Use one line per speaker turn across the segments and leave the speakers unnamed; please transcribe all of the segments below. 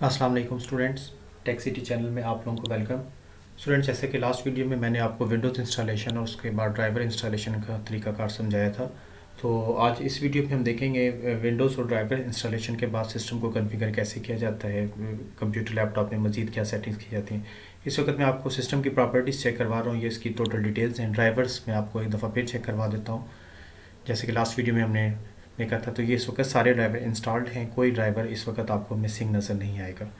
अस्सलाम वालेकुम students. Tech city channel में आप लोगों को वेलकम स्टूडेंट्स जैसे कि लास्ट वीडियो में मैंने आपको विंडोज़ इंस्टॉलेशन और उसके बाद ड्राइवर इंस्टॉलेशन का तरीकाकार समझाया था। तो आज इस वीडियो में हम देखेंगे विंडोज़ और ड्राइवर इंस्टॉलेशन के बाद सिस्टम को कन्फिगर कैसे किया जाता है कंप्यूटर लैपटॉप में मज़ीद क्या सेटिंग्स की जाती हैं। इस वक्त मैं आपको सिस्टम की प्रॉपर्टीज़ चेक करवा रहा हूँ, ये इसकी टोटल डिटेल्स हैं। ड्राइवर्स मैं आपको एक दफ़ा फिर चेक करवा देता हूँ। जैसे कि लास्ट वीडियो में हमने देखा था तो ये इस वक्त सारे ड्राइवर इंस्टॉल्ड हैं, कोई ड्राइवर इस वक्त आपको मिसिंग नज़र नहीं आएगा।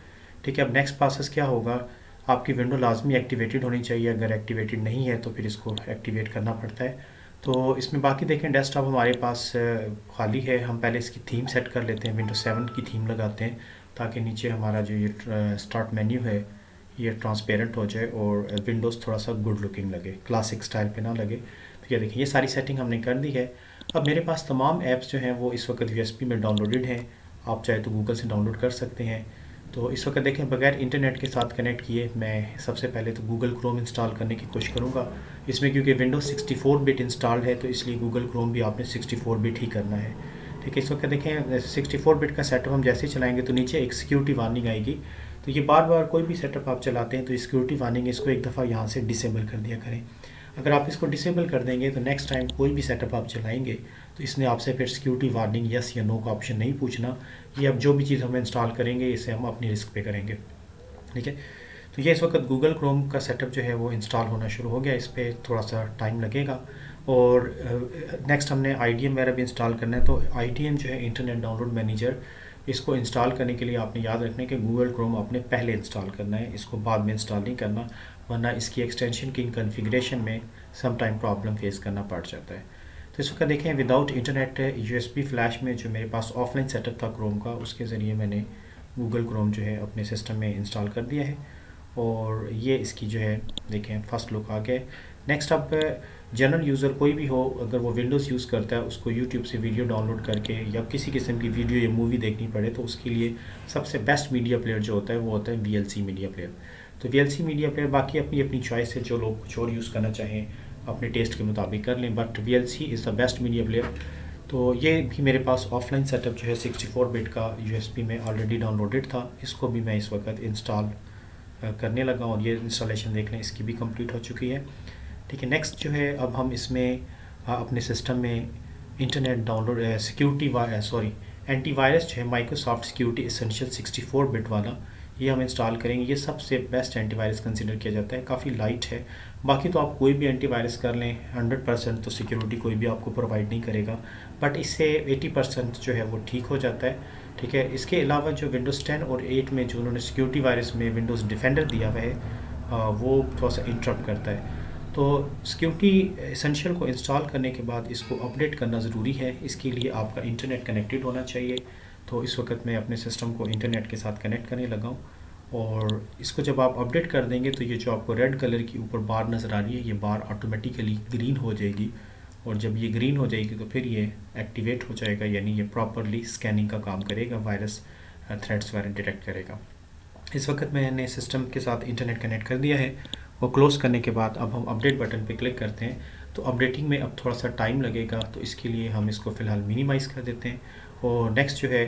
ठीक है, अब नेक्स्ट प्रोसेस क्या होगा? आपकी विंडो लाजमी एक्टिवेटेड होनी चाहिए, अगर एक्टिवेटेड नहीं है तो फिर इसको एक्टिवेट करना पड़ता है। तो इसमें बाकी देखें डेस्कटॉप हमारे पास खाली है। हम पहले इसकी थीम सेट कर लेते हैं विंडो सेवन की थीम लगाते हैं, ताकि नीचे हमारा जो ये स्टार्ट मेन्यू है, ये ट्रांसपेरेंट हो जाए और विंडोज़ थोड़ा सा गुड लुकिंग लगे क्लासिक स्टाइल पे ना लगे। तो ये देखिए, ये सारी सेटिंग हमने कर दी है। अब मेरे पास तमाम ऐप्स जो हैं वो इस वक्त यू में डाउनलोडेड हैं। आप चाहे तो गूगल से डाउनलोड कर सकते हैं। तो इस वक्त देखें, बगैर इंटरनेट के साथ कनेक्ट किए, मैं सबसे पहले तो गूगल क्रोम इंस्टॉल करने की कोशिश करूँगा। इसमें क्योंकि विंडोज़ 64 बिट इंस्टॉल्ड है तो इसलिए गूगल क्रोम भी आपने 64 बिट ही करना है। ठीक है, इस वक्त देखें 64 बिट का सेटअप हम जैसे ही चलाएँगे तो नीचे एक सिक्योरिटी वार्निंग आएगी। तो ये बार बार कोई भी सेटअप आप चलाते हैं तो सिक्योरिटी वार्निंग इसको एक दफ़ा यहाँ से डिसेबल कर दिया करें। अगर आप इसको डिसेबल कर देंगे तो नेक्स्ट टाइम कोई भी सेटअप आप चलाएँगे तो इसने आपसे फिर सिक्योरिटी वार्निंग यस या नो का ऑप्शन नहीं पूछना ये अब जो भी चीज़ हम इंस्टॉल करेंगे, इसे हम अपनी रिस्क पे करेंगे। ठीक है? तो ये इस वक्त गूगल क्रोम का सेटअप जो है, वो इंस्टॉल होना शुरू हो गया। इस पर थोड़ा सा टाइम लगेगा। और नेक्स्ट हमने आई वगैरह भी इंस्टॉल करना है। तो आई जो है इंटरनेट डाउनलोड मैनेजर इसको इंस्टॉल करने के लिए आपने याद रखना है कि गूगल क्रोम आपने पहले इंस्टॉल करना है। इसको बाद में इंस्टॉल नहीं करना, वरना इसकी एक्सटेंशन की कन्फिग्रेशन में सम टाइम प्रॉब्लम फेस करना पड़ जाता है। तो इस वक्त देखें विदाउट इंटरनेट यूएसबी फ्लैश में जो मेरे पास ऑफलाइन सेटअप था क्रोम का, उसके ज़रिए मैंने गूगल क्रोम जो है अपने सिस्टम में इंस्टॉल कर दिया है। और ये इसकी जो है, देखें फ़र्स्ट लुक आ गया नेक्स्ट अब जनरल यूज़र कोई भी हो, अगर वो विंडोज़ यूज़ करता है, उसको यूट्यूब से वीडियो डाउनलोड करके या किसी किस्म की वीडियो या मूवी देखनी पड़े तो उसके लिए सबसे बेस्ट मीडिया प्लेयर जो होता है, वो होता है वी मीडिया प्लेयर तो VLC मीडिया प्लेयर बाकी अपनी अपनी चॉइस है, जो लोग कुछ और यूज़ करना चाहें, अपने टेस्ट के मुताबिक कर लें। But VLC is the best media player तो ये भी मेरे पास ऑफलाइन सेटअप जो है 64 बिट का यू में ऑलरेडी डाउनलोडेड था। इसको भी मैं इस वक्त इंस्टॉल करने लगा और ये इंस्टॉलेशन देख लें, इसकी भी कंप्लीट हो चुकी है। ठीक है नेक्स्ट जो है, अब हम इसमें अपने सिस्टम में internet download security sorry antivirus जो है माइक्रोसॉफ्ट सिक्योरिटी इसेंशियल 64 बिट वाला ये हम इंस्टॉल करेंगे। ये सबसे बेस्ट एंटीवायरस कंसिडर किया जाता है। काफ़ी लाइट है। बाकी तो आप कोई भी एंटीवायरस कर लें 100 परसेंट तो सिक्योरिटी कोई भी आपको प्रोवाइड नहीं करेगा। बट इससे 80 परसेंट जो है वो ठीक हो जाता है। ठीक है? इसके अलावा जो विंडोज़ टेन और एट में जो उन्होंने सिक्योरिटी वायरस में विंडोज़ डिफेंडर दिया हुआ है वो थोड़ा सा इंटरप्ट करता है। तो सिक्योरिटी इसेंशियल को इंस्टॉल करने के बाद इसको अपडेट करना ज़रूरी है। इसके लिए आपका इंटरनेट कनेक्टेड होना चाहिए। तो इस वक्त मैं अपने सिस्टम को इंटरनेट के साथ कनेक्ट करने लगा हूँ। और इसको जब आप अपडेट कर देंगे तो ये जो आपको रेड कलर की ऊपर बार नज़र आ रही है, ये बार ऑटोमेटिकली ग्रीन हो जाएगी। और जब ये ग्रीन हो जाएगी तो फिर ये एक्टिवेट हो जाएगा, यानी ये प्रॉपरली स्कैनिंग का काम करेगा वायरस थ्रेड्स वगैरह डिटेक्ट करेगा। इस वक्त मैंने सिस्टम के साथ इंटरनेट कनेक्ट कर दिया है वो क्लोज़ करने के बाद अब हम अपडेट बटन पे क्लिक करते हैं। तो अपडेटिंग में अब थोड़ा सा टाइम लगेगा तो इसके लिए हम इसको फ़िलहाल मिनिमाइज़ कर देते हैं। और नेक्स्ट जो है,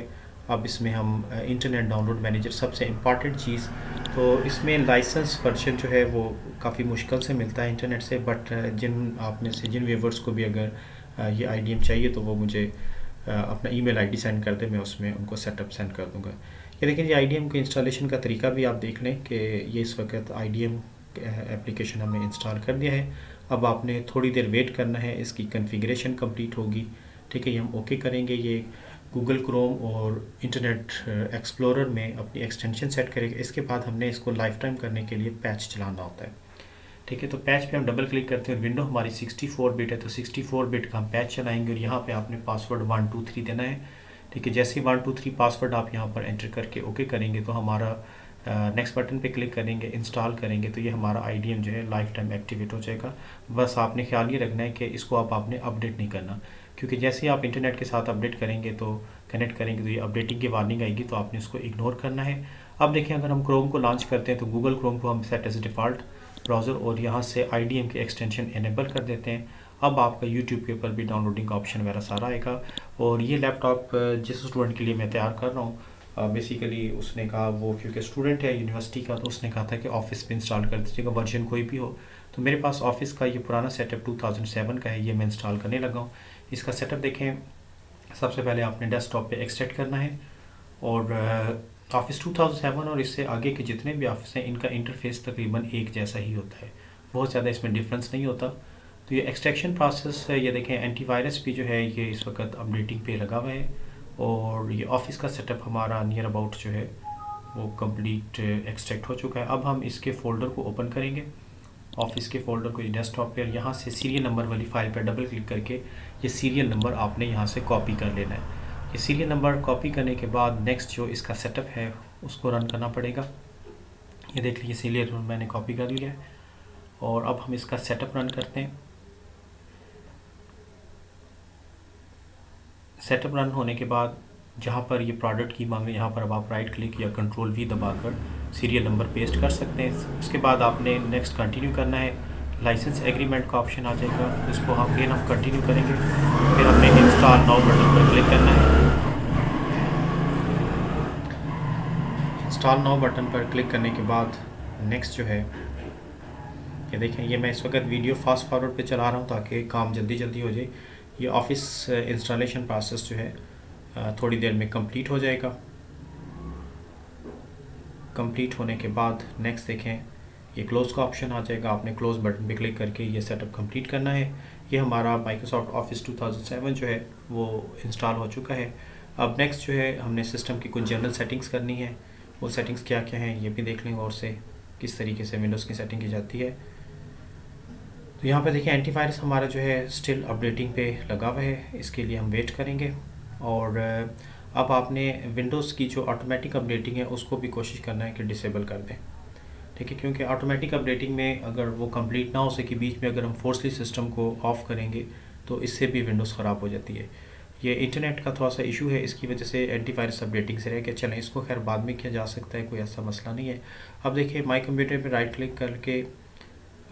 अब इसमें हम इंटरनेट डाउनलोड मैनेजर सबसे इंपॉर्टेंट चीज़। तो इसमें लाइसेंस वर्जन जो है, वो काफ़ी मुश्किल से मिलता है इंटरनेट से बट जिन आप में से, जिन व्यूवर्स को भी अगर ये आईडीएम चाहिए तो वो मुझे अपना ईमेल आईडी सेंड कर दे, मैं उसमें उनको सेटअप सेंड कर दूँगा। ये लेकिन ये आई के इंस्टॉलेशन का तरीका भी आप देख लें कि ये इस वक्त आई एप्लीकेशन हमने इंस्टॉल कर दिया है। अब आपने थोड़ी देर वेट करना है, इसकी कन्फिग्रेशन कंप्लीट होगी। ठीक है, ये हम ओके करेंगे, ये गूगल क्रोम और इंटरनेट एक्सप्लोरर में अपनी एक्सटेंशन सेट करेंगे इसके बाद हमने इसको लाइफ टाइम करने के लिए पैच चलाना होता है। ठीक है तो पैच पे हम डबल क्लिक करते हैं और विंडो हमारी 64 बिट है। तो 64 बिट का हम पैच चलाएँगे और यहाँ पे आपने पासवर्ड वन टू थ्री देना है। ठीक है, जैसे वन टू थ्री पासवर्ड आप यहाँ पर एंटर करके ओके करेंगे तो हमारा नेक्स्ट बटन पे क्लिक करेंगे इंस्टॉल करेंगे तो ये हमारा आई जो है लाइफ टाइम एक्टिवेट हो जाएगा। बस आपने ख्याल ये रखना है कि इसको आप आपने अपडेट नहीं करना। क्योंकि जैसे ही आप इंटरनेट के साथ अपडेट करेंगे तो कनेक्ट करेंगे तो ये अपडेटिंग की वार्निंग आएगी तो आपने उसको इग्नोर करना है। अब देखें अगर हम क्रोम को लॉन्च करते हैं तो गूगल क्रोम को हम सेट एज डिफ़ॉल्ट ब्राउज़र और यहाँ से आईडीएम के एक्सटेंशन इनेबल कर देते हैं। अब आपका यूट्यूब के ऊपर भी डाउनलोडिंग का ऑप्शन वगैरह सारा आएगा। और ये लैपटॉप जिस स्टूडेंट के लिए मैं तैयार कर रहा हूँ बेसिकली उसने कहा, वो क्योंकि स्टूडेंट है यूनिवर्सिटी का तो उसने कहा था कि ऑफ़िस पे इंस्टॉल कर दीजिएगा वर्जन कोई भी हो। तो मेरे पास ऑफ़िस का ये पुराना सेटअप 2007 का है, ये मैं इंस्टॉल करने लगा हूँ। इसका सेटअप देखें। सबसे पहले आपने डेस्कटॉप पे एक्सट्रैक्ट करना है और ऑफ़िस 2007 और इससे आगे के जितने भी ऑफ़िस हैं, इनका इंटरफेस तकरीबन एक जैसा ही होता है। बहुत ज़्यादा इसमें डिफरेंस नहीं होता। तो ये एक्सट्रैक्शन प्रोसेस ये देखें एंटीवायरस भी जो है, ये इस वक्त अपडेटिंग पे लगा हुआ है और ये ऑफ़िस का सेटअप हमारा नियर अबाउट जो है, वो कंप्लीट एक्सट्रैक्ट हो चुका है। अब हम इसके फ़ोल्डर को ओपन करेंगे। ऑफ़िस के फ़ोल्डर को डेस्कटॉप पर यहाँ से सीरियल नंबर वाली फ़ाइल पर डबल क्लिक करके ये सीरियल नंबर आपने यहाँ से कॉपी कर लेना है। ये सीरियल नंबर कॉपी करने के बाद नेक्स्ट जो इसका सेटअप है, उसको रन करना पड़ेगा। ये देख लीजिए सीरियल नंबर मैंने कॉपी कर लिया है और अब हम इसका सेटअप रन करते हैं। सेटअप रन होने के बाद जहाँ पर ये प्रोडक्ट की मांग यहाँ पर अब आप राइट क्लिक या कंट्रोल वी दबाकर सीरियल नंबर पेस्ट कर सकते हैं। उसके बाद आपने नेक्स्ट कंटिन्यू करना है। लाइसेंस एग्रीमेंट का ऑप्शन आ जाएगा। इसको हम फिर हम कंटिन्यू करेंगे। फिर हमने इंस्टॉल नाउ बटन पर क्लिक करना है। इंस्टॉल नाउ बटन पर क्लिक करने के बाद नेक्स्ट जो है, ये देखें, ये मैं इस वक्त वीडियो फास्ट फॉरवर्ड पे चला रहा हूँ ताकि काम जल्दी जल्दी हो जाए। ये ऑफ़िस इंस्टॉलेशन प्रोसेस जो है थोड़ी देर में कंप्लीट हो जाएगा। कंप्लीट होने के बाद नेक्स्ट देखें, ये क्लोज़ का ऑप्शन आ जाएगा। आपने क्लोज़ बटन पे क्लिक करके ये सेटअप कंप्लीट करना है। ये हमारा माइक्रोसॉफ्ट ऑफ़िस 2007 जो है, वो इंस्टॉल हो चुका है। अब नेक्स्ट जो है, हमने सिस्टम की कुछ जनरल सेटिंग्स करनी है। वो सेटिंग्स क्या क्या हैं, ये भी देख लेंगे और से किस तरीके से विंडोज़ की सेटिंग की जाती है। तो यहाँ पे देखिए एंटीवायरस हमारा जो है स्टिल अपडेटिंग पे लगा हुआ है। इसके लिए हम वेट करेंगे। और अब आपने विंडोज़ की जो ऑटोमेटिक अपडेटिंग है, उसको भी कोशिश करना है कि डिसेबल कर दें। ठीक है, क्योंकि ऑटोमेटिक अपडेटिंग में अगर वो कंप्लीट ना हो सके, बीच में अगर हम फोर्सली सिस्टम को ऑफ़ करेंगे तो इससे भी विंडोज़ ख़राब हो जाती है। ये इंटरनेट का थोड़ा सा इशू है, इसकी वजह से एंटीवायरस अपडेटिंग से रह के चलें। इसको खैर बाद में किया जा सकता है, कोई ऐसा मसला नहीं है। अब देखिए माई कंप्यूटर पे राइट क्लिक करके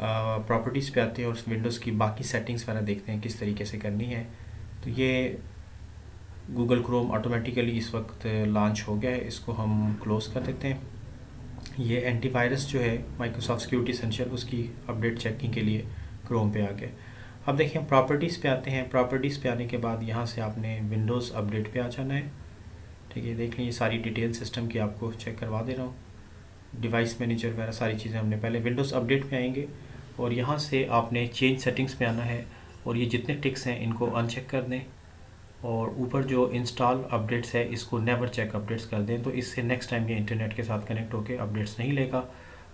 प्रॉपर्टीज़ पे आते हैं और विंडोज़ की बाकी सेटिंग्स वगैरह देखते हैं, किस तरीके से करनी है। तो ये गूगल क्रोम ऑटोमेटिकली इस वक्त लॉन्च हो गया है। इसको हम क्लोज़ कर देते हैं। ये एंटीवायरस जो है माइक्रोसॉफ्ट सिक्योरिटी सेंशियल उसकी अपडेट चेकिंग के लिए क्रोम पे आ गया अब देखिए प्रॉपर्टीज़ पे आते हैं। प्रॉपर्टीज़ पे आने के बाद यहाँ से आपने विंडोज़ अपडेट पे आ जाना है। ठीक है, देख लीजिए, सारी डिटेल सिस्टम की आपको चेक करवा दे रहा हूँ। डिवाइस मैनेजर वगैरह सारी चीज़ें हमने पहले विंडोज़ अपडेट पे आएँगे। और यहाँ से आपने चेंज सेटिंग्स पे आना है। और ये जितने टिक्स हैं, इनको अनचेक कर दें। और ऊपर जो इंस्टॉल अपडेट्स है, इसको नेवर चेक अपडेट्स कर दें तो इससे नेक्स्ट टाइम ये इंटरनेट के साथ कनेक्ट होकर अपडेट्स नहीं लेगा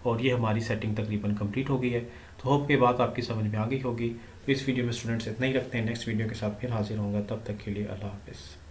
और ये हमारी सेटिंग तकरीबन कंप्लीट हो गई है। तो होप के बात आपकी समझ में आ गई होगी। तो इस वीडियो में स्टूडेंट्स इतना ही रखते हैं। नेक्स्ट वीडियो के साथ फिर हाजिर होंगे तब तक के लिए अल्लाह हाफिज़।